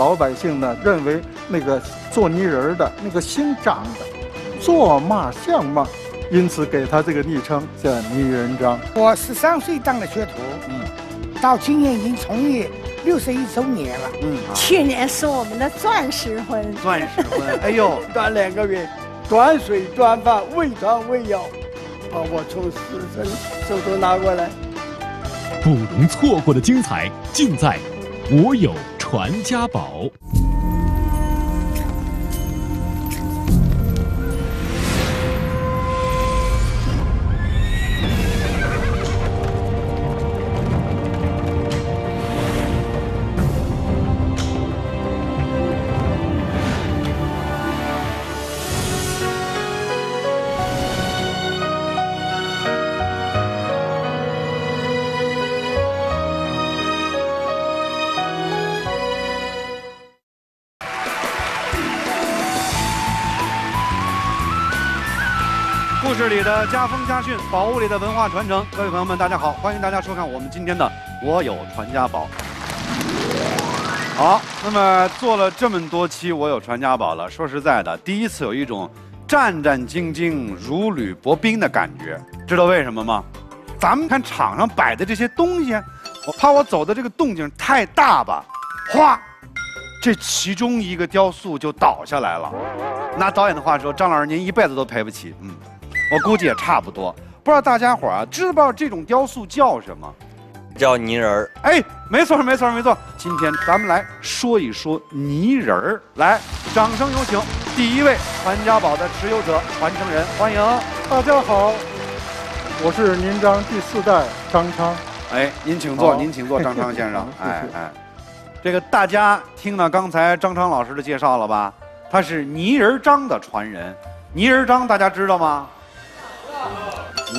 老百姓呢认为那个做泥人的那个姓张的，做嘛像嘛，因此给他这个昵称叫泥人张。我十三岁当的学徒，嗯到今年已经从业六十一周年了。嗯，去年是我们的钻石婚，钻石婚，哎呦，短两个月，短水短饭，未尝未有，把我从死神手中拿过来。不容错过的精彩尽在《我有传家宝》。家风家训，宝物里的文化传承。各位朋友们，大家好，欢迎大家收看我们今天的《我有传家宝》。好，那么做了这么多期《我有传家宝》了，说实在的，第一次有一种战战兢兢、如履薄冰的感觉。知道为什么吗？咱们看场上摆的这些东西，我怕我走的这个动静太大吧，哗，这其中一个雕塑就倒下来了。拿导演的话说，张老师您一辈子都赔不起。嗯，我估计也差不多。不知道大家伙儿啊，知不知道这种雕塑叫什么？叫泥人儿。哎，没错，没错，没错。今天咱们来说一说泥人儿。来，掌声有请第一位传家宝的持有者、传承人，欢迎。大家好，我是您张第四代张昌。哎，您请坐，您请坐，张昌先生。哎哎，这个大家听了刚才张昌老师的介绍了吧？他是泥人张的传人。泥人张大家知道吗？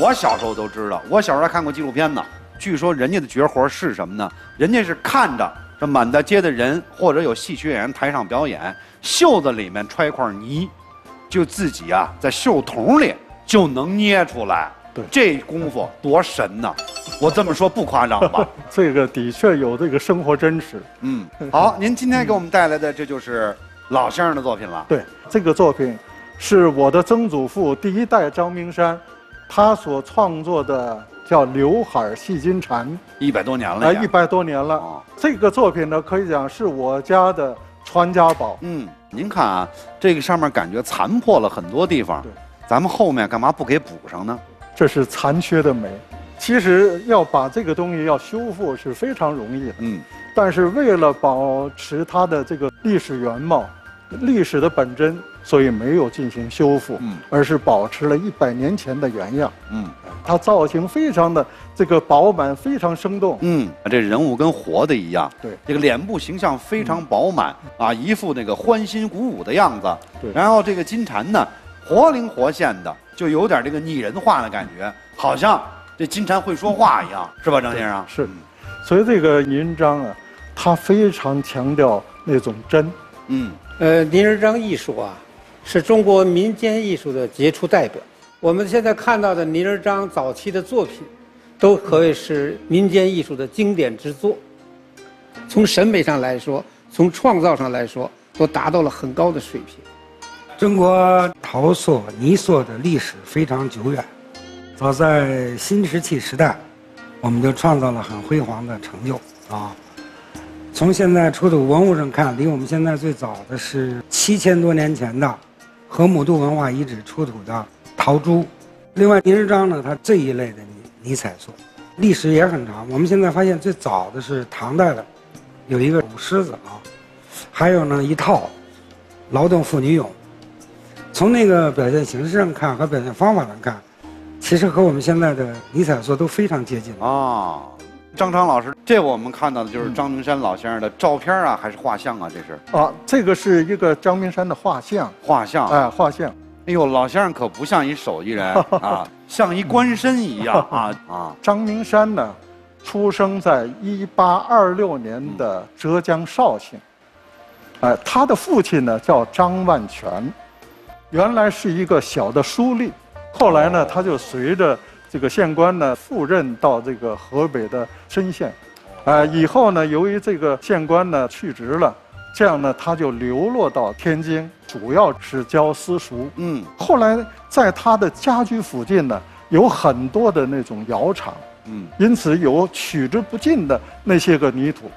我小时候都知道，我小时候还看过纪录片呢。据说人家的绝活是什么呢？人家是看着这满大街的人，或者有戏曲演员台上表演，袖子里面揣一块泥，就自己啊在袖筒里就能捏出来。对这功夫多神呐！我这么说不夸张吧？这个的确有这个生活真实。嗯，好，您今天给我们带来的这就是老先生的作品了。对，这个作品是我的曾祖父第一代张明山，他所创作的叫《刘海戏金蟾》，一百多年了啊，一百多年了。哦这个作品呢，可以讲是我家的传家宝。嗯，您看啊，这个上面感觉残破了很多地方对，咱们后面干嘛不给补上呢？这是残缺的美。其实要把这个东西要修复是非常容易的，嗯，但是为了保持它的这个历史原貌、历史的本真，所以没有进行修复，嗯而是保持了一百年前的原样。嗯它造型非常的这个饱满，非常生动。嗯，这人物跟活的一样。对这个脸部形象非常饱满啊，一副那个欢欣鼓舞的样子。对然后这个金蝉呢，活灵活现的，就有点这个拟人化的感觉，好像这金蝉会说话一样，是吧，张先生？是，所以这个银章啊，它非常强调那种真。嗯呃，泥人张艺术啊，是中国民间艺术的杰出代表。我们现在看到的泥人张早期的作品，都可谓是民间艺术的经典之作。从审美上来说，从创造上来说，都达到了很高的水平。中国陶塑、泥塑的历史非常久远，早在新石器时代，我们就创造了很辉煌的成就啊。从现在出土文物上看，离我们现在最早的是七千多年前的河姆渡文化遗址出土的陶珠。另外，泥人张呢，它这一类的泥泥彩塑，历史也很长。我们现在发现最早的是唐代的，有一个舞狮子啊，还有呢一套劳动妇女俑。从那个表现形式上看和表现方法上看，其实和我们现在的泥彩塑都非常接近。啊，张昌老师，这我们看到的就是张明山老先生的照片啊，还是画像啊？这是啊，这个是一个张明山的画像，画像。哎，画像。哎呦，老先生可不像一手艺人 啊，像一官绅一样啊啊！张明山呢，出生在一八二六年的浙江绍兴。哎，他的父亲呢叫张万全，原来是一个小的书吏，后来呢，他就随着这个县官呢赴任到这个河北的深县。啊，以后呢，由于这个县官呢去职了，这样呢，他就流落到天津，主要是教私塾。嗯后来在他的家居附近呢，有很多的那种窑厂，嗯因此有取之不尽的那些个泥土，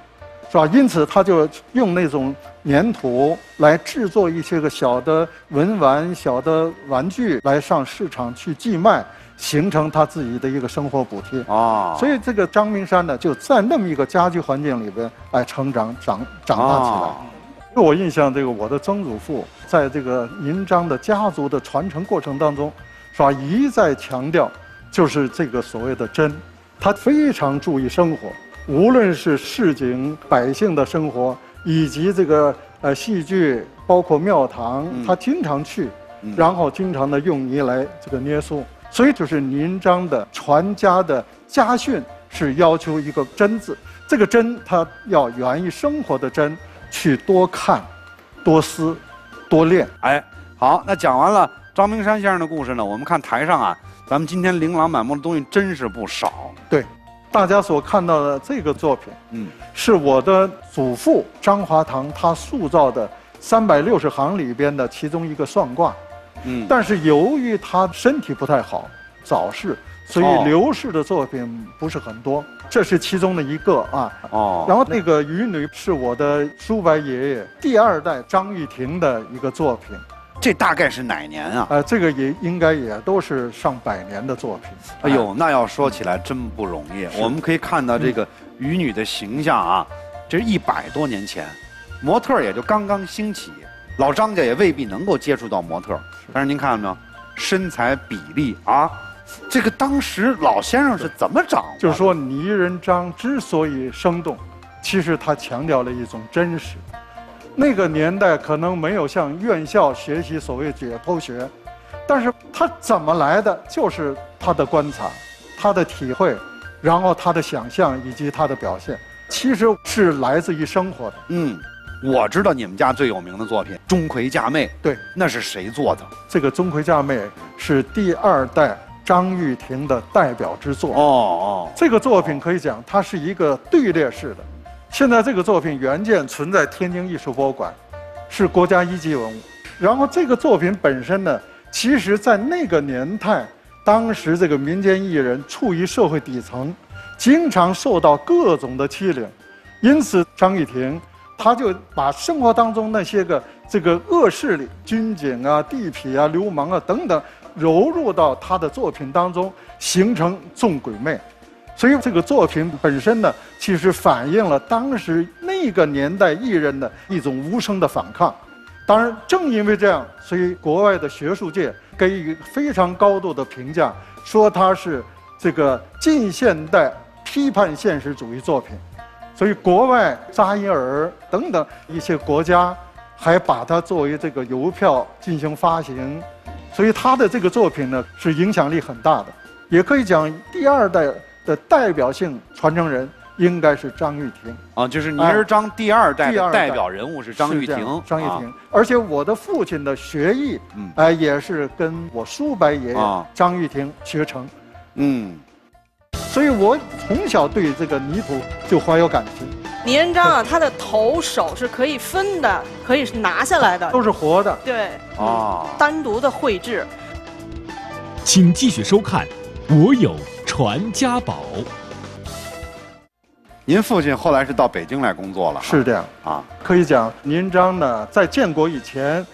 是吧？因此他就用那种粘土来制作一些个小的文玩、小的玩具，来上市场去寄卖，形成他自己的一个生活补贴。啊，所以这个张明山呢，就在那么一个家居环境里边来成长、长长大起来。哦。我印象，这个我的曾祖父在这个银章的家族的传承过程当中，是吧，一再强调，就是这个所谓的真，他非常注意生活，无论是市井百姓的生活，以及这个呃戏剧，包括庙堂，嗯。他经常去，嗯然后经常的用泥来这个捏塑，所以就是您章的传家的家训是要求一个真字，这个真它要源于生活的真。去多看、多思、多练。哎，好，那讲完了张明山先生的故事呢，我们看台上啊，咱们今天琳琅满目的东西真是不少。对，大家所看到的这个作品，嗯，是我的祖父张华堂他塑造的三百六十行里边的其中一个算卦。嗯，但是由于他身体不太好，早逝，所哦以刘氏的作品不是很多，这是其中的一个啊。哦，然后那个渔女是我的叔伯爷爷第二代张玉婷的一个作品，这大概是哪年啊？呃，这个也应该也都是上百年的作品。哎呦，那要说起来真不容易。我们可以看到这个渔女的形象啊，这是一百多年前，模特儿也就刚刚兴起，老张家也未必能够接触到模特儿。但是您看到没有，身材比例啊，这个当时老先生是怎么掌握？就是说，泥人张之所以生动，其实他强调了一种真实。那个年代可能没有向院校学习所谓解剖学，但是他怎么来的？就是他的观察，他的体会，然后他的想象以及他的表现，其实是来自于生活的。嗯，我知道你们家最有名的作品《钟馗嫁妹》，对，那是谁做的？这个《钟馗嫁妹》是第二代张玉婷的代表之作。哦哦，这个作品可以讲，它是一个队列式的。现在这个作品原件存在天津艺术博物馆，是国家一级文物。然后这个作品本身呢，其实在那个年代，当时这个民间艺人处于社会底层，经常受到各种的欺凌，因此张玉婷他就把生活当中那些个这个恶势力、军警啊、地痞啊、流氓啊等等，揉入到他的作品当中，形成众鬼魅。所以这个作品本身呢，其实反映了当时那个年代艺人的一种无声的反抗。当然，正因为这样，所以国外的学术界给予非常高度的评价，说它是这个近现代批判现实主义作品。所以，国外扎伊尔等等一些国家还把它作为这个邮票进行发行。所以，他的这个作品呢，是影响力很大的。也可以讲，第二代的代表性传承人应该是张玉婷。啊，就是泥人张第二代的代表人物是张玉婷，啊张玉婷，而且我的父亲的学艺，嗯哎、也是跟我叔伯爷爷啊张玉婷学成，嗯，所以我从小对这个泥土就怀有感情，泥人张啊，他的头手是可以分的，可以拿下来的，都是活的。对，啊，单独的绘制。请继续收看《我有传家宝》。您父亲后来是到北京来工作了，是这样，啊，可以讲，您张呢，在建国以前，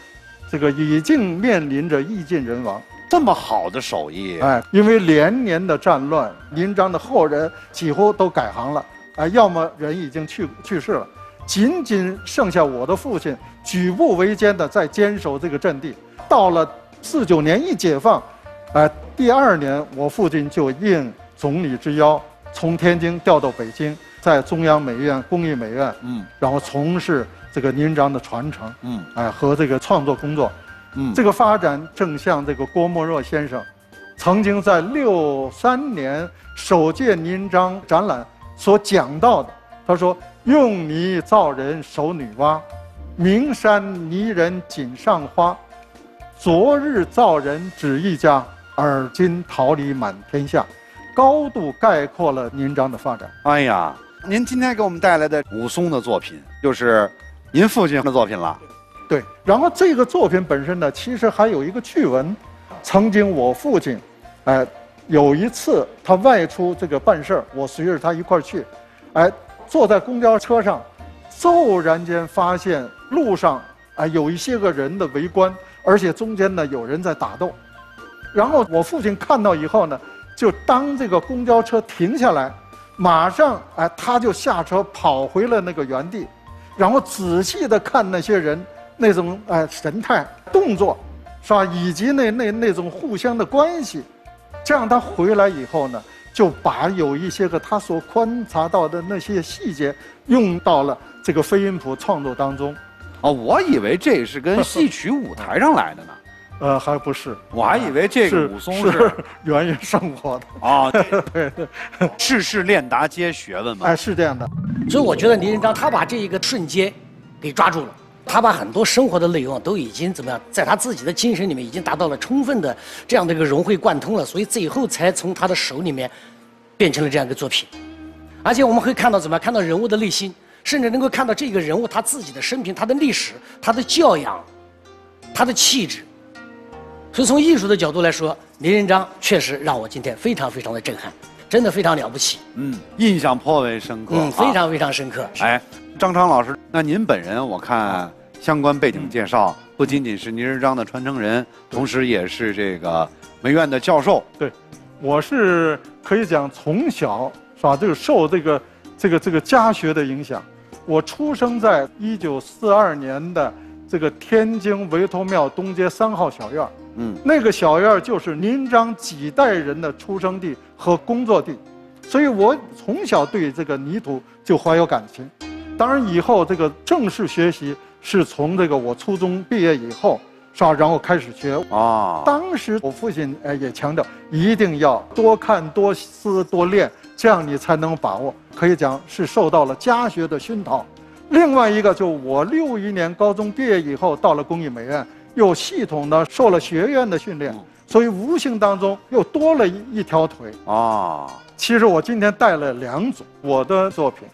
这个已经面临着艺尽人亡。这么好的手艺，哎，因为连年的战乱，林章的后人几乎都改行了，哎，要么人已经去去世了，仅仅剩下我的父亲举步维艰的在坚守这个阵地。到了四九年一解放，哎，第二年我父亲就应总理之邀，从天津调到北京，在中央美院工艺美院，嗯然后从事这个您章的传承，嗯哎和这个创作工作。嗯，这个发展正像这个郭沫若先生，曾经在六三年首届您章展览所讲到的。他说：“用泥造人手女娲，名山泥人锦上花。昨日造人只一家，而今桃李满天下。”高度概括了您章的发展。哎呀，您今天给我们带来的武松的作品，就是您父亲的作品了。对，然后这个作品本身呢，其实还有一个趣闻。曾经我父亲，哎，有一次他外出这个办事儿，我随着他一块儿去，哎，坐在公交车上，骤然间发现路上哎有一些个人的围观，而且中间呢有人在打斗。然后我父亲看到以后呢，就当这个公交车停下来，马上哎他就下车跑回了那个原地，然后仔细的看那些人。那种哎神态、动作，是吧？以及那那那种互相的关系，这样他回来以后呢，就把有一些个他所观察到的那些细节用到了这个飞音谱创作当中。哦，我以为这是跟戏曲舞台上来的呢。呃，还不是，我还以为这个武松是源于生活的。啊，对 对，世事练达皆学问嘛。哎，是这样的。所以我觉得倪仁章他把这一个瞬间给抓住了。他把很多生活的内容都已经怎么样，在他自己的精神里面已经达到了充分的这样的一个融会贯通了，所以最后才从他的手里面变成了这样一个作品。而且我们会看到怎么样，看到人物的内心，甚至能够看到这个人物他自己的生平、他的历史、他的教养、他的气质。所以从艺术的角度来说，林仁章确实让我今天非常非常的震撼，真的非常了不起。嗯，印象颇为深刻。嗯，非常非常深刻。哎，张昌老师，那您本人我看。相关背景介绍不仅仅是倪仁章的传承人，同时也是这个美院的教授。对，我是可以讲从小是吧，就受这个这个这个家学的影响。我出生在一九四二年的这个天津维托庙东街三号小院嗯，那个小院就是倪仁章几代人的出生地和工作地，所以我从小对这个泥土就怀有感情。当然以后这个正式学习。是从这个我初中毕业以后，是吧？然后开始学啊。当时我父亲呃也强调，一定要多看、多思、多练，这样你才能把握。可以讲是受到了家学的熏陶。另外一个，就我六一年高中毕业以后，到了工艺美院，又系统的受了学院的训练，所以无形当中又多了一一条腿啊。其实我今天带了两组我的作品。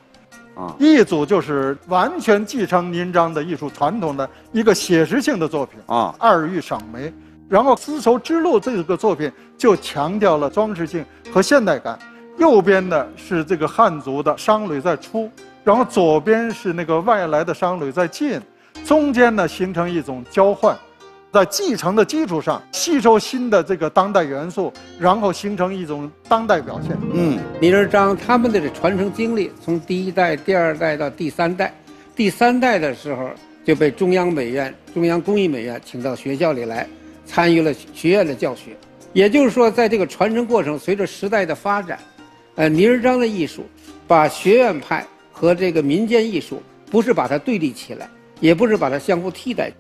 一组就是完全继承您章的艺术传统的一个写实性的作品啊，二玉赏梅。然后丝绸之路这个作品就强调了装饰性和现代感。右边的是这个汉族的商旅在出，然后左边是那个外来的商旅在进，中间呢形成一种交换。在继承的基础上，吸收新的这个当代元素，然后形成一种当代表现。嗯，倪仁章他们的传承经历，从第一代、第二代到第三代，第三代的时候就被中央美院、中央工艺美院请到学校里来，参与了学院的教学。也就是说，在这个传承过程，随着时代的发展，呃，倪仁章的艺术把学院派和这个民间艺术不是把它对立起来，也不是把它相互替代。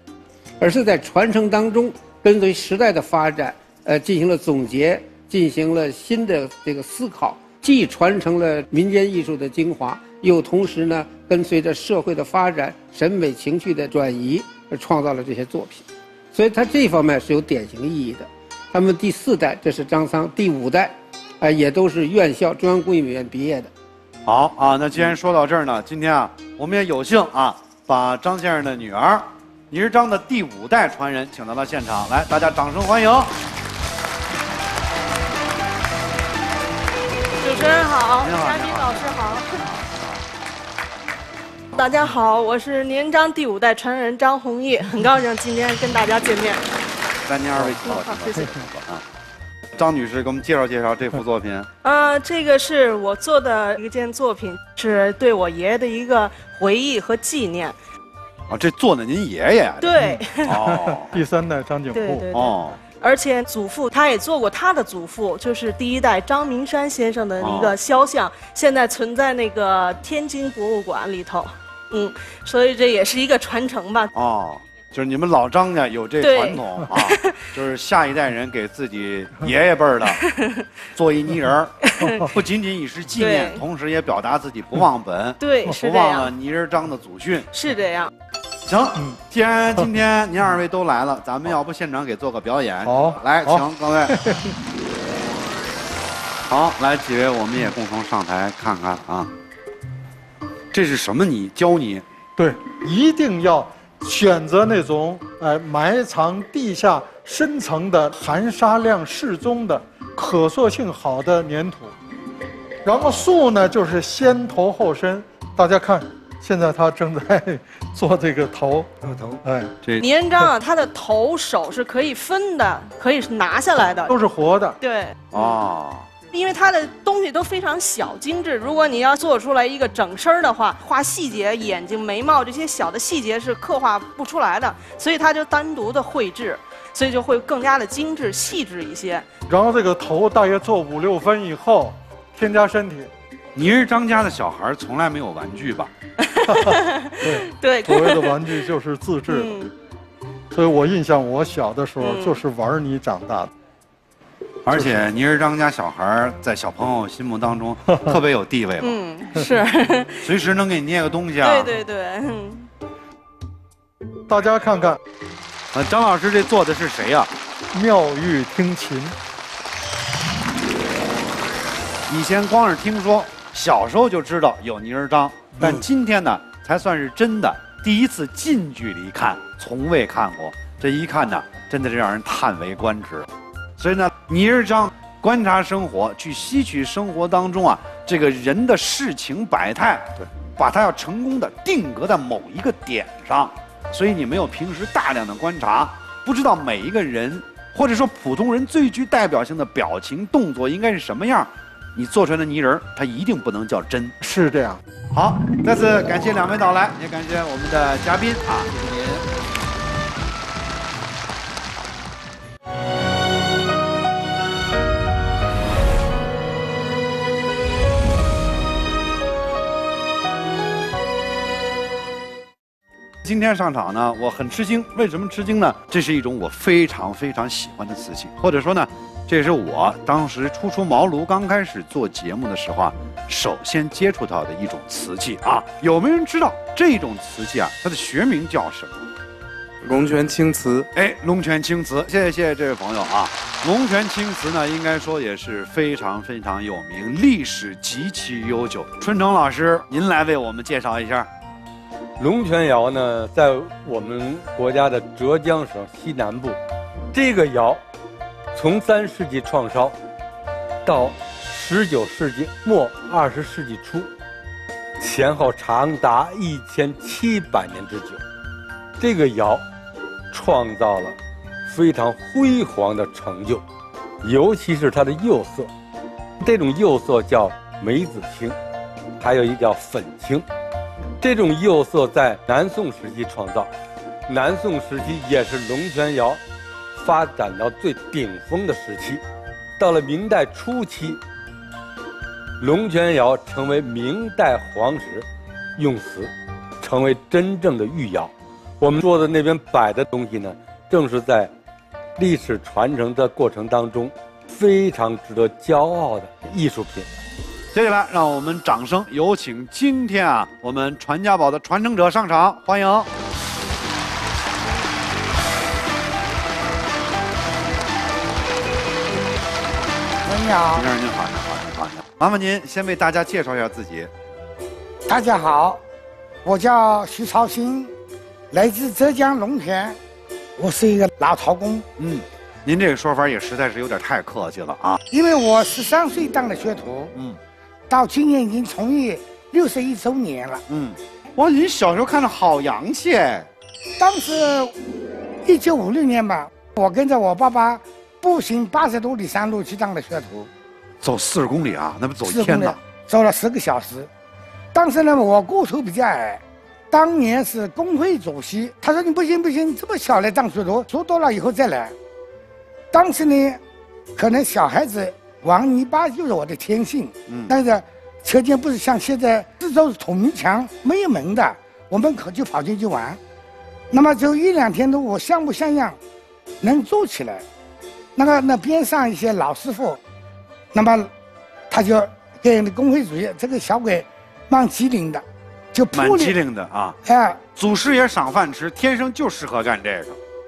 而是在传承当中，跟随时代的发展，呃，进行了总结，进行了新的这个思考，既传承了民间艺术的精华，又同时呢，跟随着社会的发展、审美情趣的转移，而创造了这些作品。所以，他这方面是有典型意义的。他们第四代，这是张桑；第五代，啊，也都是院校中央工艺美院毕业的。好啊，那既然说到这儿呢，今天啊，我们也有幸啊，把张先生的女儿。倪仁章的第五代传人，请到了现场，来，大家掌声欢迎！主持人好，嘉宾老师好，大家好，我是倪仁章第五代传人张弘毅，很高兴今天跟大家见面。来，您二位请。好，谢谢。啊，张女士给我们介绍介绍这幅作品。呃，这个是我做的一件作品，是对我爷爷的一个回忆和纪念。啊，这做的您爷爷对，哦，第三代张景富哦，而且祖父他也做过他的祖父，就是第一代张明山先生的一个肖像，现在存在那个天津博物馆里头，嗯，所以这也是一个传承吧。哦，就是你们老张家有这传统啊，就是下一代人给自己爷爷辈儿的 做一泥人儿，不仅仅以示纪念，同时也表达自己不忘本，对，不忘了泥人张的祖训，是这样。行，既然今天您二位都来了，咱们要不现场给做个表演？好，来，请各位。好，来几位，我们也共同上台看看啊。这是什么泥？胶泥？对，一定要选择那种呃埋藏地下深层的含沙量适中的可塑性好的粘土。然后树呢，就是先头后身。大家看，现在他正在做这个头，做头，哎，这泥人张啊，它的头手是可以分的，可以拿下来的。都是活的。对，哦，因为它的东西都非常小精致。如果你要做出来一个整身儿的话，画细节、眼睛、眉毛这些小的细节是刻画不出来的，所以它就单独的绘制，所以就会更加的精致细致一些。然后这个头大约做五六分以后，添加身体。泥人张家的小孩从来没有玩具吧？对，对，所谓的玩具就是自制的。嗯，所以我印象，我小的时候嗯就是玩泥长大的。而且泥人张家小孩在小朋友心目当中 特别有地位嘛，嗯，是，随时能给你捏个东西啊。对对对，嗯。大家看看，呃，张老师这做的是谁呀、妙玉听琴，以前光是听说，小时候就知道有泥人张，但今天呢，才算是真的第一次近距离看，从未看过。这一看呢，真的是让人叹为观止。所以呢，泥人张观察生活，去吸取生活当中啊这个人的世情百态，对，把它要成功的定格在某一个点上。所以你没有平时大量的观察，不知道每一个人或者说普通人最具代表性的表情动作应该是什么样。你做出来的泥人儿，它一定不能叫真。是这样。好，再次感谢两位到来，也感谢我们的嘉宾啊，谢谢您。今天上场呢，我很吃惊。为什么吃惊呢？这是一种我非常非常喜欢的瓷器，或者说呢，这也是我当时初出茅庐刚开始做节目的时候啊，首先接触到的一种瓷器啊。有没有人知道这种瓷器啊？它的学名叫什么？龙泉青瓷。哎，龙泉青瓷，谢谢谢谢这位朋友啊。龙泉青瓷呢，应该说也是非常非常有名，历史极其悠久。春成老师，您来为我们介绍一下。龙泉窑呢，在我们国家的浙江省西南部，这个窑从三世纪创烧到十九世纪末二十世纪初，前后长达一千七百年之久。这个窑创造了非常辉煌的成就，尤其是它的釉色，这种釉色叫梅子青，还有一叫粉青。这种釉色在南宋时期创造，南宋时期也是龙泉窑发展到最顶峰的时期。到了明代初期，龙泉窑成为明代皇室用瓷，成为真正的御窑。我们桌子那边摆的东西呢，正是在历史传承的过程当中非常值得骄傲的艺术品。接下来，让我们掌声有请今天啊我们传家宝的传承者上场，欢迎。您好先，生您好，您好，您好，您好。麻烦您先为大家介绍一下自己。大家好，我叫徐朝新，来自浙江龙泉，我是一个老陶工。嗯，您这个说法也实在是有点太客气了啊。因为我十三岁当的学徒，嗯，到今年已经从业六十一周年了。嗯，哇，你小时候看着好洋气哎。当时一九五六年吧，我跟着我爸爸步行八十多里山路去当的学徒，走四十公里啊，那不走一天呢？走了十个小时。当时呢，我个头比较矮，当年是工会主席，他说你不行不行，你这么小来当学徒，学多了以后再来。当时呢，可能小孩子玩泥巴就是我的天性，嗯但是车间不是像现在四周是土泥墙，没有门的，我们可就跑进去玩。那么就一两天的我像不像样，能做起来。那个那边上一些老师傅，那么他就给工会主席这个小鬼蛮机灵的，就蛮机灵的啊。哎，祖师爷赏饭吃，天生就适合干这个。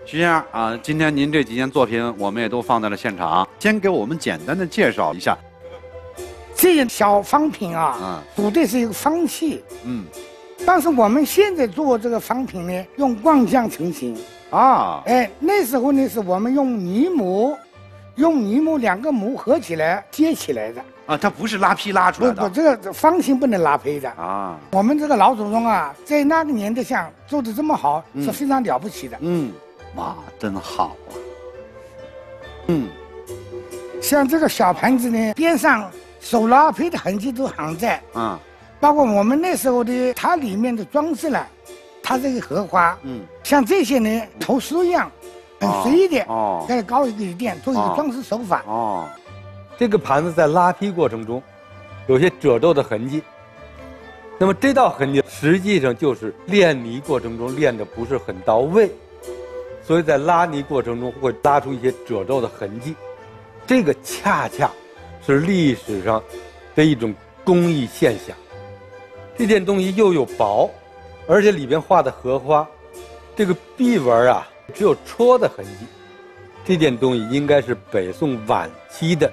徐先生啊，今天您这几件作品我们也都放在了现场，先给我们简单的介绍一下。这件小方瓶啊，嗯古代是一个方器，嗯，但是我们现在做这个方瓶呢，用灌浆成型。啊，哎，那时候呢是我们用泥模，用泥模两个模合起来接起来的。啊，它不是拉坯拉出来的。不不，这个方形不能拉坯的。啊，我们这个老祖宗啊，在那个年代下做的这么好，嗯是非常了不起的。嗯，哇，真好啊。嗯，像这个小盘子呢，边上手拉坯的痕迹都还在。嗯，包括我们那时候的它里面的装饰呢，它这个荷花，嗯，像这些呢，头饰一样，很哦随意的，哦再高一个一点，做一哦个装饰手法。哦，这个盘子在拉坯过程中，有些褶皱的痕迹。那么这道痕迹实际上就是炼泥过程中炼的不是很到位，所以在拉泥过程中会拉出一些褶皱的痕迹。这个恰恰是历史上的一种工艺现象。这件东西又有薄，而且里边画的荷花，这个壁纹啊只有戳的痕迹。这件东西应该是北宋晚期的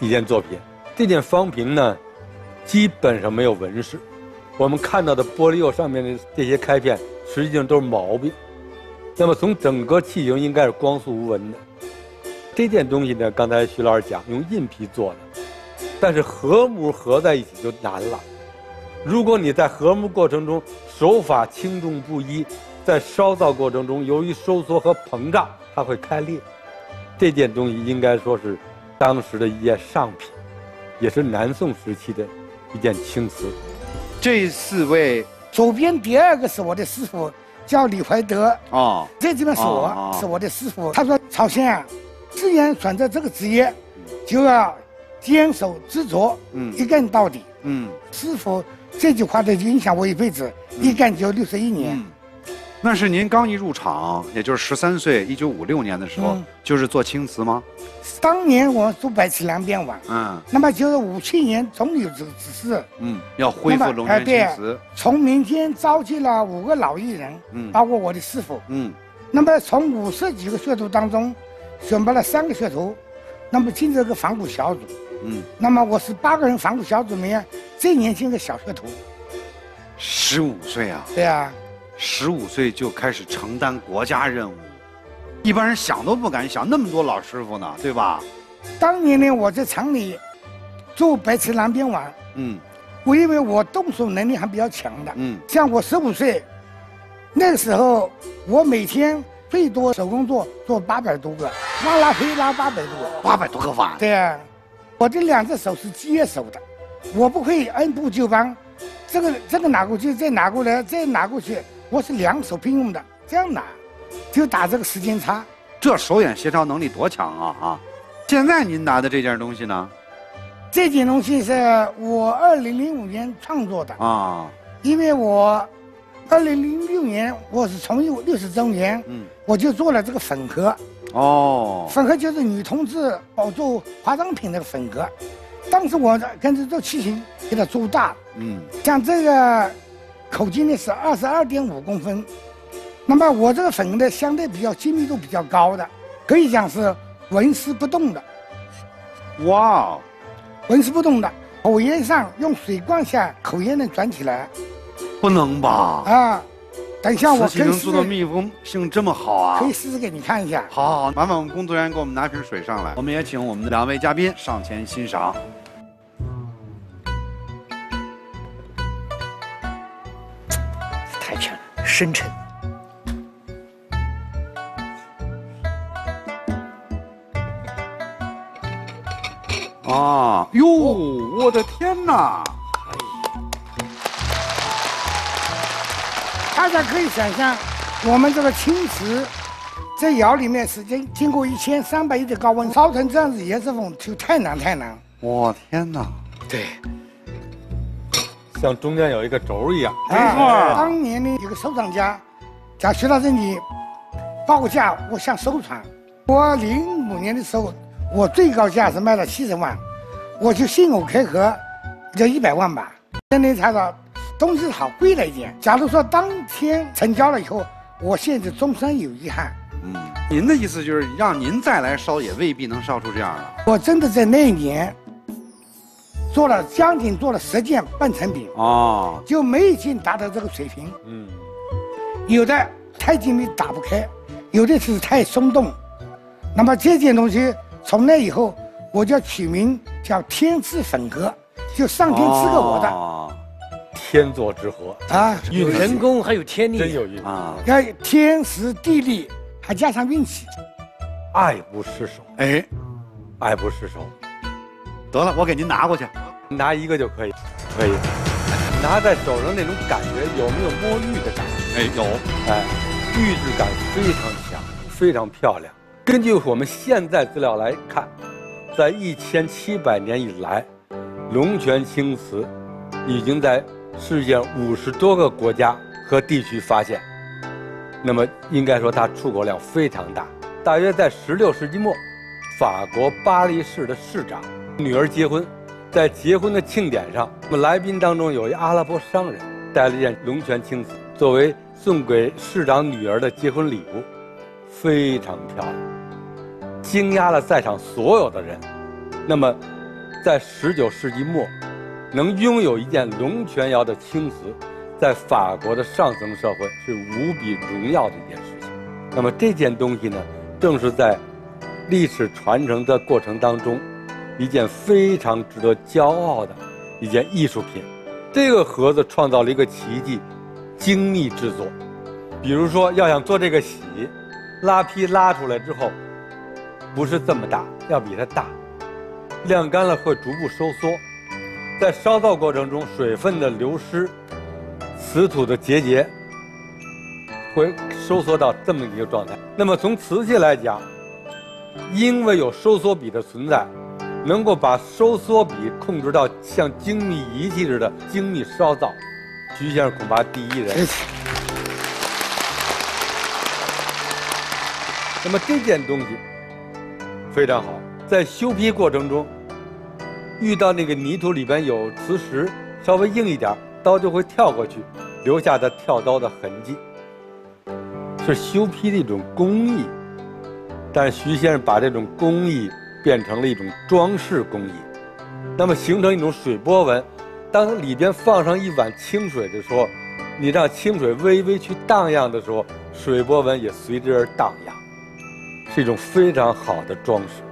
一件作品。这件方瓶呢，基本上没有纹饰。我们看到的玻璃釉上面的这些开片，实际上都是毛病。那么从整个器型应该是光速无纹的。这件东西呢，刚才徐老师讲用印皮做的，但是合模合在一起就难了。如果你在合模过程中手法轻重不一，在烧造过程中由于收缩和膨胀，它会开裂。这件东西应该说是当时的一件上品，也是南宋时期的一件青瓷。这四位左边第二个是我的师傅，叫李怀德。哦，这这边是我，是我的师傅。他说：“朝鲜啊，既然选择这个职业，就要坚守执着，嗯一干到底。”嗯，师傅这句话的影响我一辈子，一干就六十一年。那是您刚一入场，也就是十三岁，一九五六年的时候，嗯就是做青瓷吗？当年我做百尺两边玩，嗯那么就是五七年总有这个指示，嗯，要恢复龙泉青瓷。从民间召集了五个老艺人，嗯包括我的师傅。嗯那么从五十几个学徒当中，选拔了三个学徒，那么进这个仿古小组。嗯，那么我是八个人仿古小组里面最年轻的小学徒。十五岁啊，对啊，十五岁就开始承担国家任务，一般人想都不敢想，那么多老师傅呢，对吧？当年呢，我在厂里做白瓷蓝边碗，嗯。我因为我动手能力还比较强的，嗯。像我十五岁，那个时候我每天最多手工做做八百多个，拉拉坯拉八百多个，八百多个碗。对啊，我的两只手是接手的，我不会按部就班，这个这个拿过去，再拿过来，再拿过去，我是两手并用的，这样拿，就打这个时间差。这手眼协调能力多强啊啊！现在您拿的这件东西呢？这件东西是我二零零五年创作的，啊，因为我二零零六年我是重幼六十周年，嗯，我就做了这个粉盒，哦，粉盒就是女同志保做化妆品那个粉盒，当时我跟着做器型给它做大，嗯。像这个口径呢是二十二点五公分，那么我这个粉呢相对比较精密度比较高的，可以讲是纹丝不动的，哇，纹丝不动的，口沿上用水灌下，口沿能转起来不能吧？啊。等一下我瓷器能可以试做到密封性这么好啊？可以试试给你看一下。好，好，好，麻烦我们工作人员给我们拿瓶水上来。我们也请我们的两位嘉宾上前欣赏。太漂亮，深沉。啊，哟，我的天哪！大家可以想象，我们这个青瓷在窑里面时间经过一千三百亿的高温烧成这样子颜色风，就太难太难。我天哪！对，像中间有一个轴一样。啊，当年呢，有个收藏家讲徐老师，你报个价，我想收藏。我零五年的时候，我最高价是卖了七十万，我就信口开河，就一百万吧。现在才到东西好贵了一点。假如说当天成交了以后，我现在终身有遗憾。嗯，您的意思就是让您再来烧，也未必能烧出这样的。我真的在那一年做了将近做了十件半成品，哦，就没一件达到这个水平。嗯，有的太紧密打不开，有的是太松动。那么这件东西从那以后，我就取名叫天赐粉格，就上天赐给我的。哦天作之合啊有人工还有天力，真有运啊！要天时地利，还加上运气。爱不释手，哎，爱不释手。得了，我给您拿过去。拿一个就可以，可以。拿在手上那种感觉，有没有摸玉的感觉？哎，有。哎，玉质感非常强，非常漂亮。根据我们现在资料来看，在一千七百年以来，龙泉青瓷已经在世界五十多个国家和地区发现。那么应该说它出口量非常大。大约在十六世纪末，法国巴黎市的市长女儿结婚，在结婚的庆典上，那么来宾当中有一阿拉伯商人带了一件龙泉青瓷作为送给市长女儿的结婚礼物，非常漂亮，惊讶了在场所有的人。那么，在十九世纪末，能拥有一件龙泉窑的青瓷，在法国的上层社会是无比荣耀的一件事情。那么这件东西呢，正是在历史传承的过程当中，一件非常值得骄傲的一件艺术品。这个盒子创造了一个奇迹，精密制作。比如说，要想做这个喜，拉坯拉出来之后，不是这么大，要比它大。晾干了会逐步收缩，在烧造过程中，水分的流失，瓷土的结节，会收缩到这么一个状态。那么从瓷器来讲，因为有收缩比的存在，能够把收缩比控制到像精密仪器似的精密烧造，徐先生恐怕第一人。那么这件东西非常好，在修坯过程中，遇到那个泥土里边有磁石，稍微硬一点，刀就会跳过去，留下的跳刀的痕迹。是修坯的一种工艺，但徐先生把这种工艺变成了一种装饰工艺，那么形成一种水波纹。当里边放上一碗清水的时候，你让清水微微去荡漾的时候，水波纹也随之而荡漾，是一种非常好的装饰。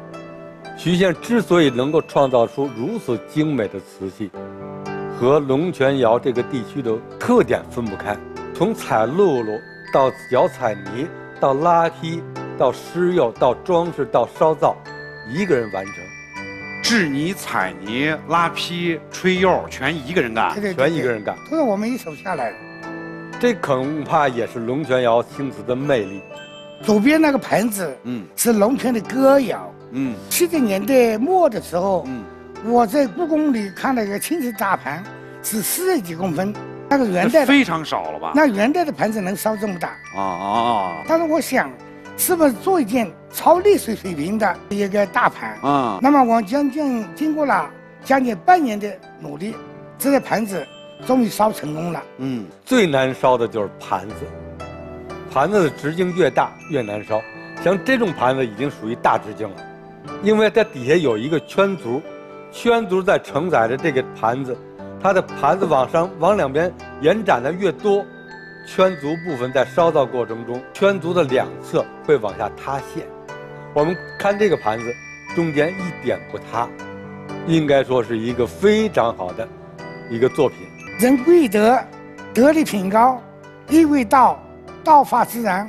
徐先生之所以能够创造出如此精美的瓷器，和龙泉窑这个地区的特点分不开。从采露露到脚彩泥，到拉坯，到施釉，到装饰，到烧造，一个人完成。制泥、彩泥、拉坯、吹釉，全一个人干，对对对全一个人干。都是我们一手下来的。这恐怕也是龙泉窑青瓷的魅力。左边那个盘子，嗯，是龙泉的歌谣。嗯，七十年代末的时候，嗯，我在故宫里看了一个青瓷大盘，是四十几公分，那个元代的非常少了吧？那元代的盘子能烧这么大？啊啊但是我想，是不是做一件超历史水平的一个大盘？啊！那么我将近经过了将近半年的努力，这个盘子终于烧成功了。嗯，最难烧的就是盘子，盘子的直径越大越难烧。像这种盘子已经属于大直径了，因为它底下有一个圈足，圈足在承载着这个盘子，它的盘子往上往两边延展的越多，圈足部分在烧造过程中，圈足的两侧会往下塌陷。我们看这个盘子，中间一点不塌，应该说是一个非常好的一个作品。人贵德，德力品高，义为道，道法自然，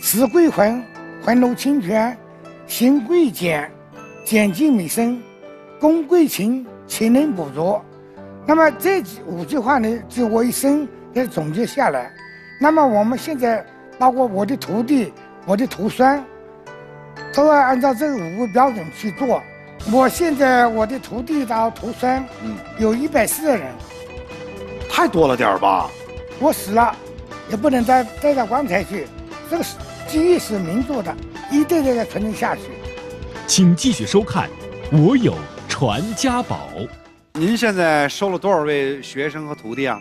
慈贵魂，魂如清泉，行贵俭，俭尽美深，功贵勤，勤能补拙。那么这几五句话呢，就我一生给总结下来。那么我们现在包括我的徒弟、我的徒孙，都要按照这个五个标准去做。我现在我的徒弟到徒孙，嗯，有一百四十人。太多了点儿吧？我死了，也不能再带到棺材去。这个是基业是民做的，一代代的传承下去。请继续收看《我有传家宝》。您现在收了多少位学生和徒弟啊？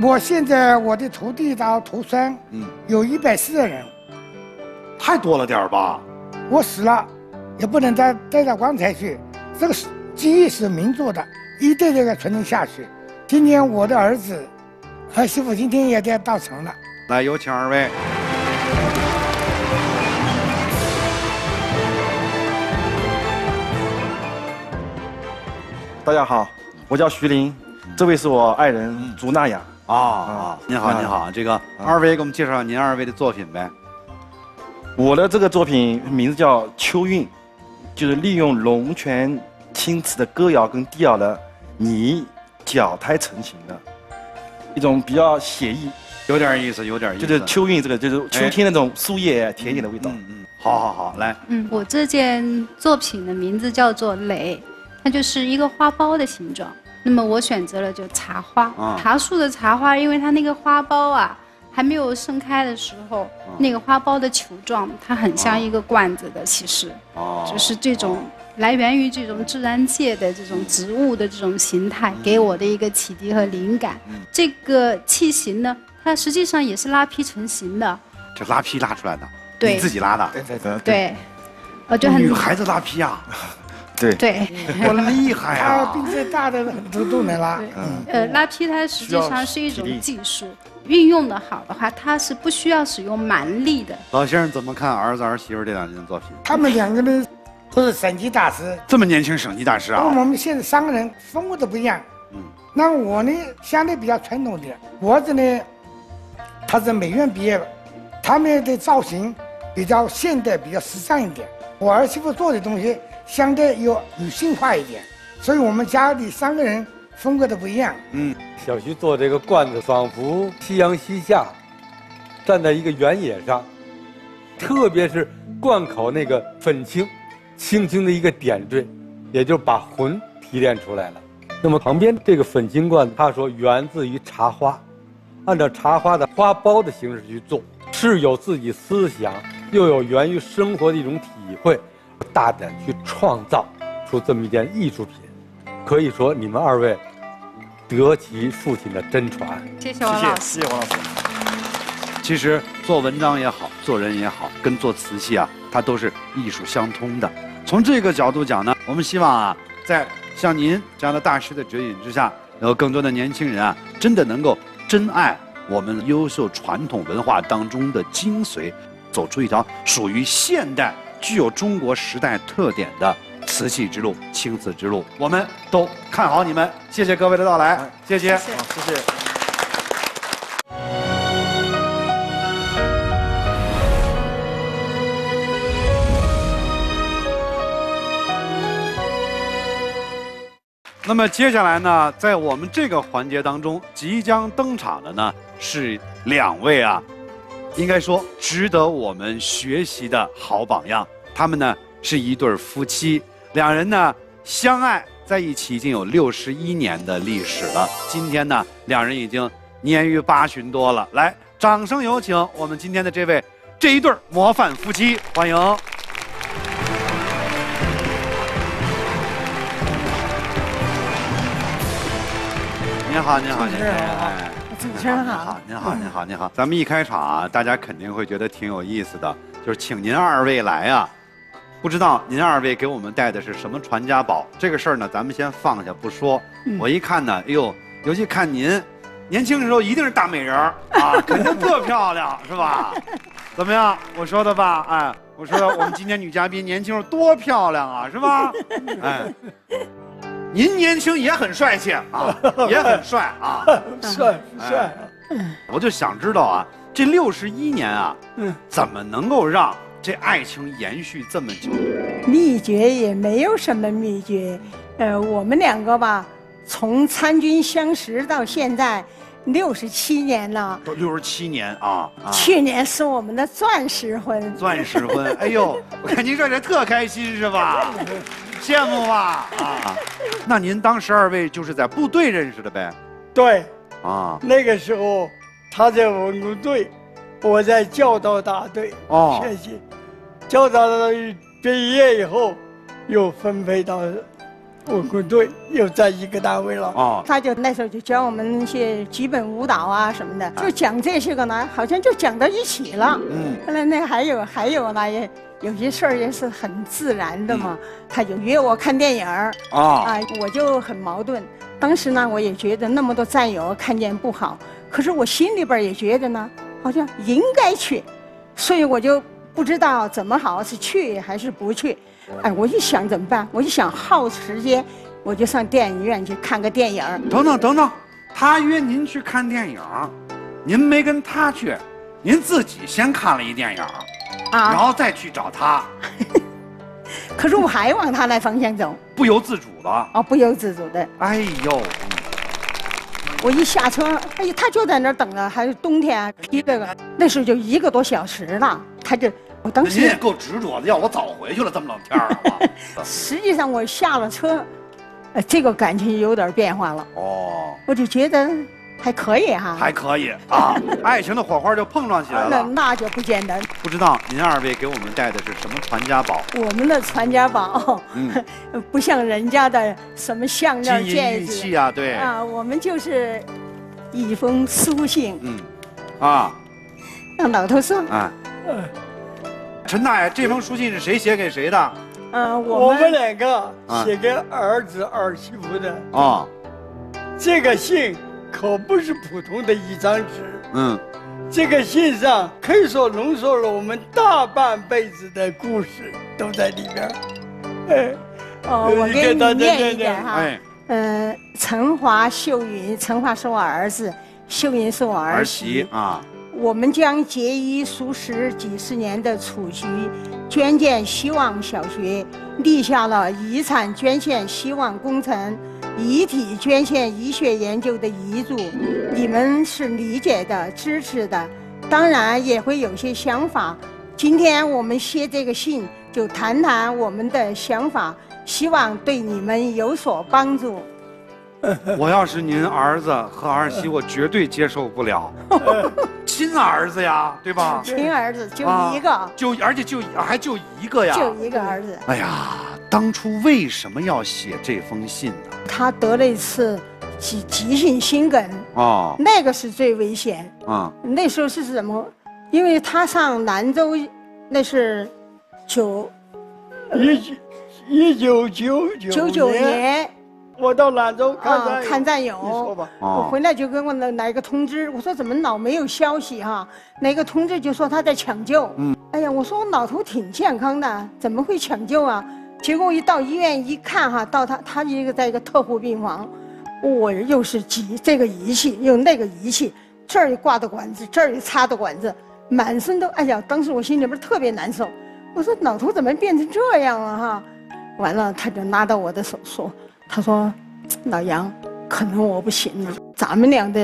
我现在我的徒弟到徒孙，嗯，有一百四十人。太多了点儿吧？我死了，也不能再带到棺材去。这个是基业是民做的，一代代的传承下去。今天我的儿子和媳妇今天也该到城了。来，有请二位。大家好，我叫徐林，这位是我爱人朱娜雅。啊啊，您好，您好，这个二位给我们介绍您二位的作品呗。我的这个作品名字叫《秋韵》，就是利用龙泉青瓷的歌谣跟地窑的泥脚胎成型的一种比较写意，有点意思，有点意思。就是秋韵这个，就是秋天那种树叶甜甜的味道。嗯嗯，好好好，来。嗯，我这件作品的名字叫做蕾，它就是一个花苞的形状。那么我选择了就茶花，茶树的茶花，因为它那个花苞啊还没有盛开的时候，那个花苞的球状，它很像一个罐子的，其实，就是这种来源于这种自然界的这种植物的这种形态，给我的一个启迪和灵感。这个器型呢，它实际上也是拉坯成型的。这拉坯拉出来的？对，你自己拉的？对对对。对，呃，就很女孩子拉坯啊。对对，我厉害啊！并且大的都都能拉。嗯，呃，拉坯它实际上是一种技术，运用的好的话，它是不需要使用蛮力的。老先生怎么看儿子儿媳妇这两件作品？他们两个人都是省级大师，这么年轻省级大师啊！我们现在三个人风格都不一样。嗯，那我呢相对比较传统点，我儿子呢，他是美院毕业的，他们的造型比较现代，比较时尚一点。我儿媳妇做的东西。相对要女性化一点，所以我们家里三个人风格都不一样。嗯，小徐做这个罐子，仿佛夕阳西下，站在一个原野上，特别是罐口那个粉青，轻轻的一个点缀，也就把魂提炼出来了。那么旁边这个粉青罐，他说源自于茶花，按照茶花的花苞的形式去做，是有自己思想，又有源于生活的一种体会。大胆去创造出这么一件艺术品，可以说你们二位得其父亲的真传。谢谢王老师，谢谢王老师。其实做文章也好，做人也好，跟做瓷器啊，它都是艺术相通的。从这个角度讲呢，我们希望啊，在像您这样的大师的指引之下，然后更多的年轻人啊，真的能够珍爱我们优秀传统文化当中的精髓，走出一条属于现代。具有中国时代特点的瓷器之路、青瓷之路，我们都看好你们。谢谢各位的到来，谢谢，谢谢。那么接下来呢，在我们这个环节当中，即将登场的呢是两位啊，应该说值得我们学习的好榜样。他们呢是一对夫妻，两人呢相爱在一起已经有六十一年的历史了。今天呢，两人已经年逾八旬多了。来，掌声有请我们今天的这位这一对模范夫妻，欢迎。您好，您好，您好，主持人好，您好，您好，您好。咱们一开场啊，大家肯定会觉得挺有意思的，就是请您二位来啊。不知道您二位给我们带的是什么传家宝？这个事儿呢，咱们先放下不说。我一看呢，哎呦，尤其看您，年轻的时候一定是大美人儿啊，肯定特漂亮，是吧？怎么样？我说的吧？哎，我说我们今天女嘉宾年轻时候多漂亮啊，是吧？哎，您年轻也很帅气啊，也很帅啊，帅帅。我就想知道啊，这六十一年啊，怎么能够让？这爱情延续这么久，秘诀也没有什么秘诀。呃，我们两个吧，从参军相识到现在六十七年了。都六十七年啊！去年是我们的钻石婚。钻石婚，哎呦，我看您这人特开心是吧？羡慕吧？啊，那您当时二位就是在部队认识的呗？对。啊，那个时候他在文工队，我在教导大队哦学习。教导队毕业以后，又分配到文工队，又在一个单位了。哦，他就那时候就教我们那些基本舞蹈啊什么的，就讲这些个呢，好像就讲到一起了。嗯，后来那还有还有呢，有些事儿也是很自然的嘛。他就约我看电影儿啊，啊，我就很矛盾。当时呢，我也觉得那么多战友看见不好，可是我心里边也觉得呢，好像应该去，所以我就不知道怎么好，是去还是不去。哎，我一想怎么办？我一想耗时间，我就上电影院去看个电影。等等等等，他约您去看电影，您没跟他去，您自己先看了一电影。然后再去找他，可是我还往他那方向走，不由自主的。哦，不由自主的。哎呦！我一下车，哎呀，他就在那儿等着，还是冬天披，这个那时候就一个多小时了。他就，我当时您也够执着的，要我早回去了，这么冷天儿。实际上我下了车，呃，这个感情有点变化了。哦。我就觉得。还可以哈，还可以啊，爱情的火花就碰撞起来了。那那就不简单。不知道您二位给我们带的是什么传家宝？我们的传家宝，嗯，不像人家的什么项链、戒指。器啊，对。啊，我们就是一封书信。嗯，啊，让老头说。啊，陈大爷，这封书信是谁写给谁的？嗯，我们两个写给儿子儿媳妇的。啊，这个信。可不是普通的一张纸，嗯，这个信上可以说浓缩了我们大半辈子的故事，都在里边。哎，哦，我给你念一点哈，嗯，陈华、秀云，陈华是我儿子，秀云是我儿媳啊。我们将节衣缩食几十年的储蓄，捐建希望小学，立下了遗产捐献希望工程。遗体捐献医学研究的遗嘱，你们是理解的、支持的，当然也会有些想法。今天我们写这个信，就谈谈我们的想法，希望对你们有所帮助。我要是您儿子和儿媳，我绝对接受不了。亲儿子呀，对吧？亲儿子就一个，就而且就还就一个呀，就一个儿子。哎呀，当初为什么要写这封信呢？他得了一次急急性心梗啊，那个是最危险啊。那时候是怎么？因为他上兰州，那是九一九一九九九九年，我到兰州看看战友。你说吧，我回来就给我来来个通知，我说怎么老没有消息哈？来个通知就说他在抢救。嗯，哎呀，我说我老头挺健康的，怎么会抢救啊？结果一到医院一看哈，到他他一个在一个特护病房，我又是机这个仪器又那个仪器，这儿挂的管子，这儿插的管子，满身都哎呀！当时我心里边特别难受，我说老头怎么变成这样了哈？完了他就拉到我的手说，他说老杨，可能我不行了，咱们俩的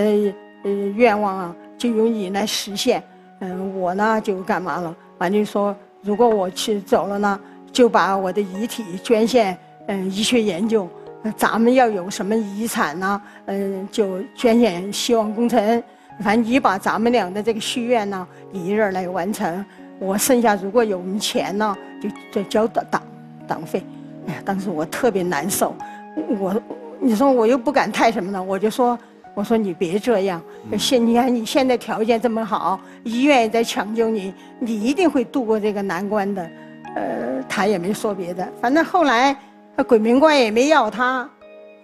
呃愿望啊就由你来实现，嗯，我呢就干嘛了？完就说如果我去走了呢？就把我的遗体捐献，嗯，医学研究，咱们要有什么遗产呢？嗯，就捐献希望工程。反正你把咱们俩的这个续愿呢，一人来完成。我剩下如果有钱呢，就再交党党党费。哎呀，当时我特别难受。我，你说我又不敢太什么呢？我就说，我说你别这样。现你看你现在条件这么好，医院也在抢救你，你一定会度过这个难关的。呃，他也没说别的，反正后来，鬼门关也没要他，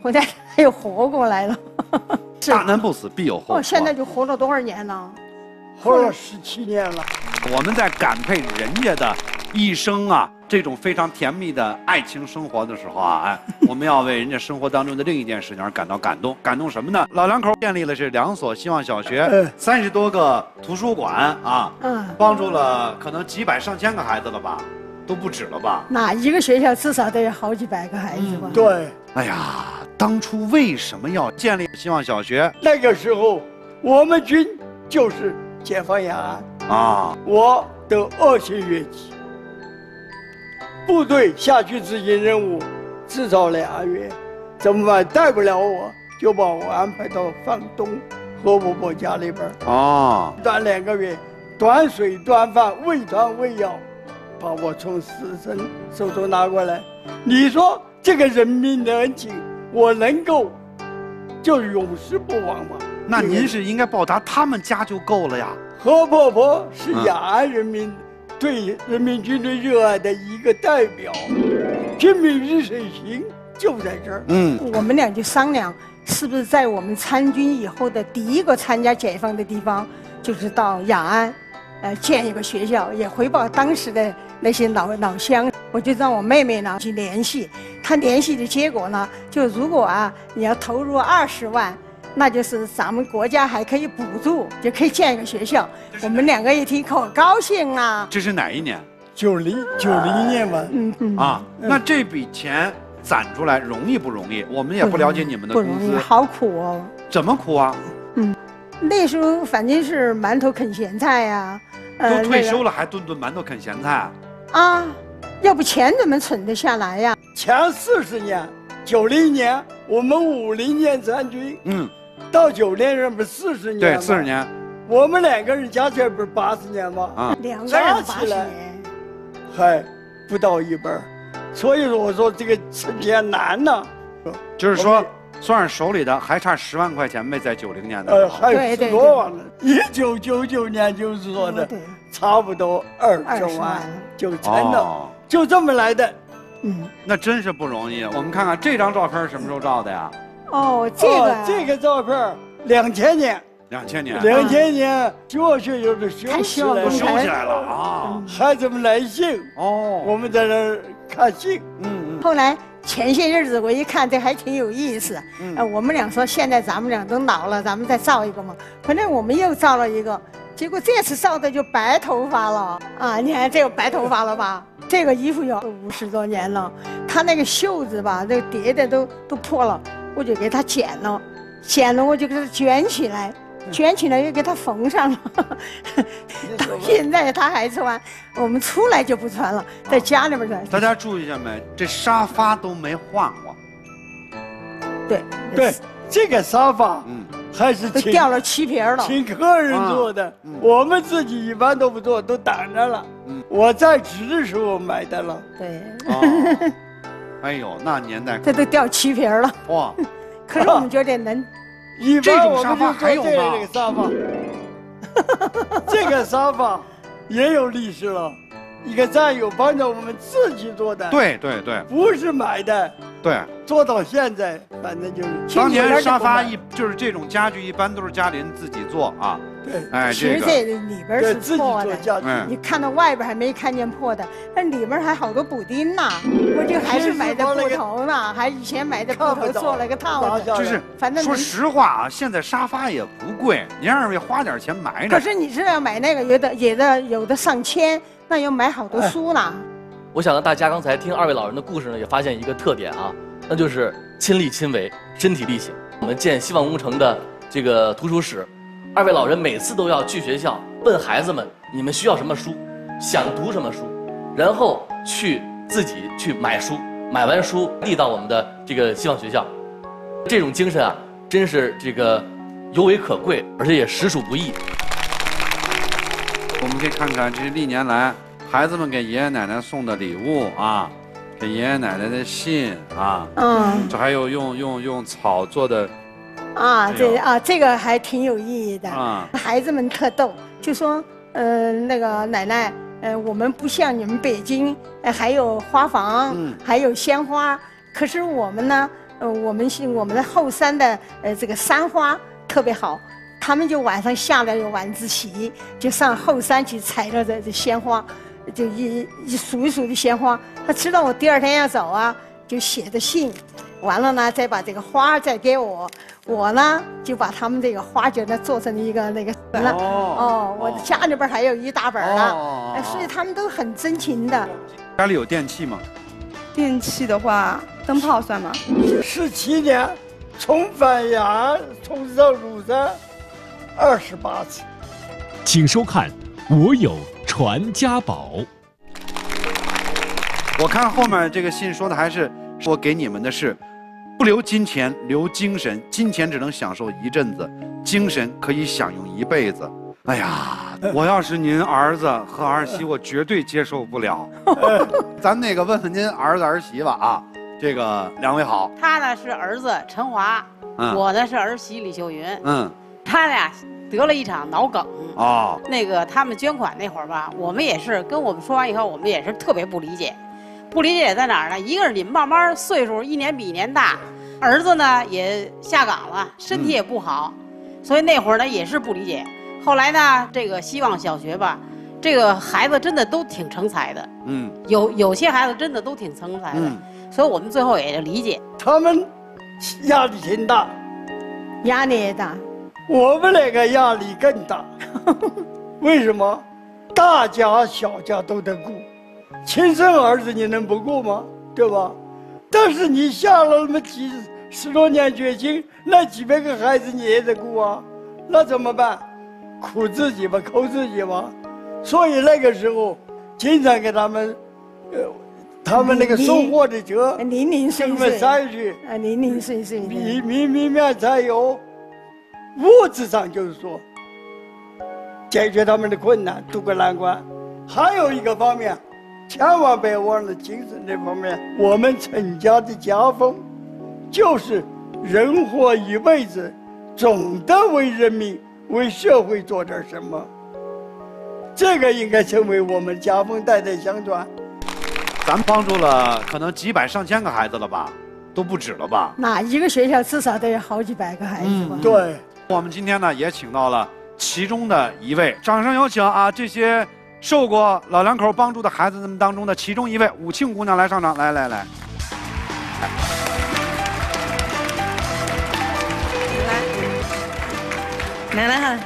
回来他又活过来了。大难不死必有后。哦，现在就活了多少年呢？活了十七年了。我们在感佩人家的一生啊，这种非常甜蜜的爱情生活的时候啊，哎，我们要为人家生活当中的另一件事情而感到感动。感动什么呢？老两口建立了这两所希望小学，三十多个图书馆啊，嗯，帮助了可能几百上千个孩子了吧。都不止了吧？那一个学校至少得有好几百个孩子吧？对。哎呀，当初为什么要建立希望小学？那个时候，我们军就是解放延安啊。我得恶性疟疾，部队下去执行任务，至少俩月，怎么办？带不了我，就把我安排到房东何伯伯家里边啊，端两个月，端水端饭，喂汤喂药。把我从死神手中拿过来，你说这个人民的恩情，我能够就永世不忘吗？那您是应该报答他们家就够了呀。何婆婆是雅安人民对人民军队热爱的一个代表。军民日水行就在这儿。嗯，我们俩就商量，是不是在我们参军以后的第一个参加解放的地方，就是到雅安，呃，建一个学校，也回报当时的那些老老乡。我就让我妹妹呢去联系，她联系的结果呢，就如果啊你要投入二十万，那就是咱们国家还可以补助，就可以建一个学校。我们两个一听可高兴啊。这是哪一年？九零九零年吧。嗯嗯。啊，那这笔钱攒出来容易不容易？我们也不了解你们的工资。好苦哦。怎么苦啊？嗯，那时候反正是馒头啃咸菜呀。都退休了还顿顿馒头啃咸菜？啊。要不钱怎么存得下来呀？前四十年，九零年我们五零年参军，嗯，到九零年不是四十年对，四十年。我们两个人加起来不是八十年吗？啊，两个人八十年，还不到一半所以说，我说这个存钱难呐。就是说，算上手里的，还差十万块钱没在九零年的。呃，还有十多万呢。一九九九年就是说的，差不多二十万就成了。就这么来的，嗯，那真是不容易。我们看看这张照片什么时候照的呀？哦，这个这个照片，两千年，两千年，两千年，学校有的修起来，都修起来了啊！孩子们来信，哦，我们在那儿看信，嗯嗯。后来前些日子我一看，这还挺有意思。嗯，我们俩说，现在咱们俩都老了，咱们再造一个嘛。反正我们又造了一个，结果这次造的就白头发了啊！你看这有白头发了吧？这个衣服有五十多年了，它那个袖子吧，这个叠的都都破了，我就给它剪了，剪了我就给它卷起来，卷起来又给它缝上了。到现在他还穿，我们出来就不穿了，在家里边穿。大家注意一下没？这沙发都没换过。对对，这个沙发，嗯。还是都掉了漆皮了，请客人坐的，我们自己一般都不坐，都挡着了。嗯我在职的时候买的了。对。哎呦，那年代这都掉漆皮了。哇！可是我们觉得能，这种沙发还有吗？这个沙发，这个沙发也有历史了。一个战友帮着我们自己做的，对对对，不是买的，对，做到现在，反正就是。当年沙发一就是这种家具，一般都是家里人自己做啊。对，哎，其实这里边是破的，你看到外边还没看见破的，那里边还好多补丁呢。我就还是买的布头呢，还以前买的布头做了个套子。就是，反正说实话啊，现在沙发也不贵，你让二位花点钱买点。可是你知道买那个有的也的有的上千。那要买好多书呢。我想呢，大家刚才听二位老人的故事呢，也发现一个特点啊，那就是亲力亲为，身体力行。我们建希望工程的这个图书室，二位老人每次都要去学校问孩子们，你们需要什么书，想读什么书，然后去自己去买书，买完书递到我们的这个希望学校。这种精神啊，真是这个尤为可贵，而且也实属不易。我们可以看看这是历年来孩子们给爷爷奶奶送的礼物啊，给爷爷奶奶的信啊，嗯，这还有用用用草做的，啊，这啊这个还挺有意义的啊。孩子们特逗，就说，嗯，那个奶奶，呃，我们不像你们北京，呃，还有花房，还有鲜花，可是我们呢，呃，我们是我们的后山的，呃，这个山花特别好。他们就晚上下了晚自习，就上后山去采了这这鲜花，就一一数一数的鲜花。他知道我第二天要走啊，就写的信，完了呢再把这个花再给我，我呢就把他们这个花卷呢做成一个那个了。哦，我的家里边还有一大本呢，所以他们都很真情的。家里有电器吗？电器的话，灯泡算吗？十七年，从繁阳从上庐山。二十八次，请收看《我有传家宝》。我看后面这个信说的还是我给你们的是，不留金钱，留精神。金钱只能享受一阵子，精神可以享用一辈子。哎呀，我要是您儿子和儿媳，我绝对接受不了。咱那个问问您儿子儿媳吧啊，这个两位好。他呢是儿子陈华，我呢是儿媳李秀云。嗯。他俩得了一场脑梗啊。那个他们捐款那会儿吧，我们也是跟我们说完以后，我们也是特别不理解。不理解在哪儿呢？一个是你们慢慢岁数一年比一年大，儿子呢也下岗了，身体也不好，所以那会儿呢也是不理解。后来呢，这个希望小学吧，这个孩子真的都挺成才的。嗯，有有些孩子真的都挺成才的，所以我们最后也就理解他们压力挺大，压力也大，我们那个压力更大。为什么？大家小家都得顾，亲生儿子你能不顾吗？对吧？但是你下了那么几十多年决心，那几百个孩子你也得顾啊，那怎么办？苦自己吧，靠自己吧，所以那个时候经常给他们，呃，他们那个送货的车零零碎碎塞去，啊，零零碎碎，米米米面才有，物质上就是说解决他们的困难，渡过难关。还有一个方面，千万别忘了精神这方面。我们陈家的家风，就是人活一辈子，总得为人民。为社会做点什么，这个应该成为我们家风代代相传。咱帮助了可能几百上千个孩子了吧，都不止了吧？那一个学校至少得有好几百个孩子吧？对。我们今天呢也请到了其中的一位，掌声有请啊！这些受过老两口帮助的孩子们当中的其中一位武庆姑娘来上场，来来来。来来哈，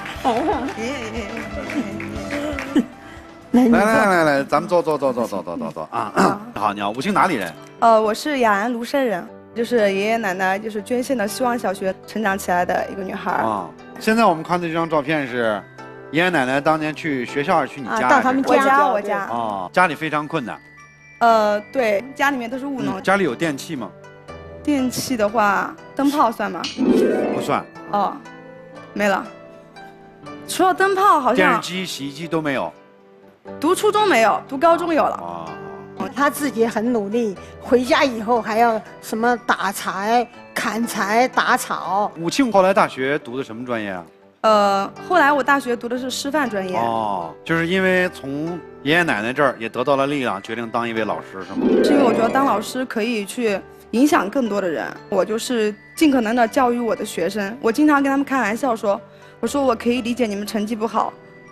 来来来来，咱们坐坐坐坐坐坐坐坐啊！好，你好，武庆哪里人？呃，我是雅安芦山人，就是爷爷奶奶就是捐献的希望小学成长起来的一个女孩啊。现在我们看的这张照片是爷爷奶奶当年去学校，去你家？到他们家，我家。啊，家里非常困难。呃，对，家里面都是务农。家里有电器吗？电器的话，灯泡算吗？不算。哦，没了。除了灯泡，好像电视机、洗衣机都没有。读初中没有，读高中有了。啊，他自己很努力，回家以后还要什么打柴、砍柴、打草。武庆后来大学读的什么专业啊？呃，后来我大学读的是师范专业。哦，就是因为从爷爷奶奶这儿也得到了力量，决定当一位老师，是吗？是因为我觉得当老师可以去影响更多的人。我就是尽可能的教育我的学生。我经常跟他们开玩笑说。我说我可以理解你们成绩不好，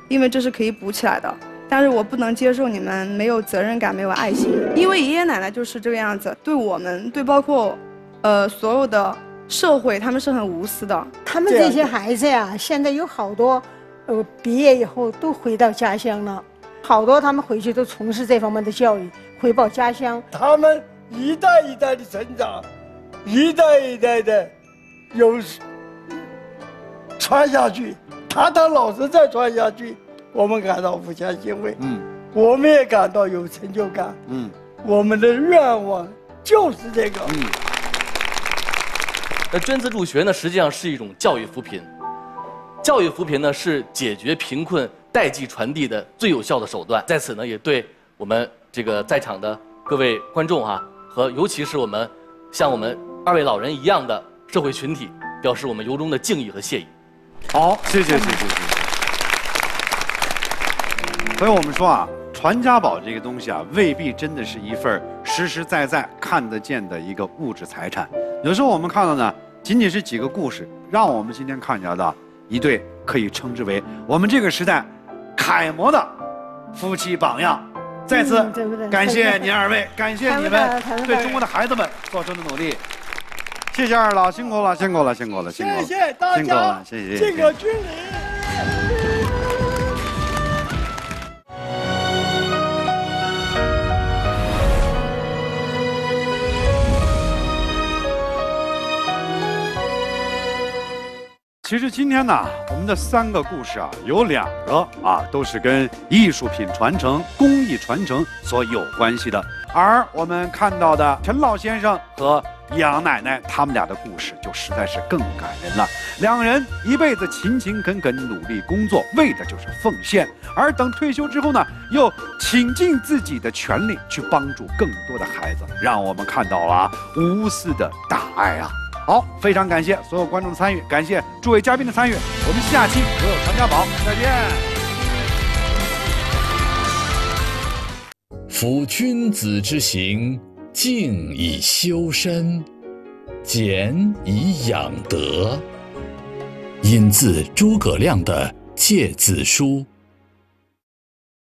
因为这是可以补起来的。但是我不能接受你们没有责任感、没有爱心。因为爷爷奶奶就是这个样子，对我们，对包括，呃，所有的社会，他们是很无私的。他们这些孩子呀，现在有好多，呃，毕业以后都回到家乡了，好多他们回去都从事这方面的教育，回报家乡。他们一代一代的成长，一代一代的有。传下去，他当老师再传下去，我们感到无限欣慰。嗯，我们也感到有成就感。嗯，我们的愿望就是这个。嗯，那捐资助学呢，实际上是一种教育扶贫。教育扶贫呢，是解决贫困代际传递的最有效的手段。在此呢，也对我们这个在场的各位观众啊，和尤其是我们像我们二位老人一样的社会群体，表示我们由衷的敬意和谢意。好，谢谢谢谢谢谢。所以我们说啊，传家宝这个东西啊，未必真的是一份实实在在看得见的一个物质财产。有时候我们看到呢，仅仅是几个故事，让我们今天看见的一对可以称之为我们这个时代楷模的夫妻榜样。再次感谢您二位，感谢你们对中国的孩子们做出的努力。谢谢二老，辛苦了，辛苦了，辛苦了，辛苦了，谢谢大家，谢谢，敬个军礼。其实今天呢，我们的三个故事啊，有两个啊，都是跟艺术品传承、工艺传承所有关系的。而我们看到的陈老先生和。杨奶奶他们俩的故事就实在是更感人了。两人一辈子勤勤恳恳努力工作，为的就是奉献。而等退休之后呢，又倾尽自己的全力去帮助更多的孩子，让我们看到了无私的大爱啊！好，非常感谢所有观众的参与，感谢诸位嘉宾的参与。我们下期《我有传家宝》再见。夫君子之行，静以修身，俭以养德。引自诸葛亮的《诫子书》。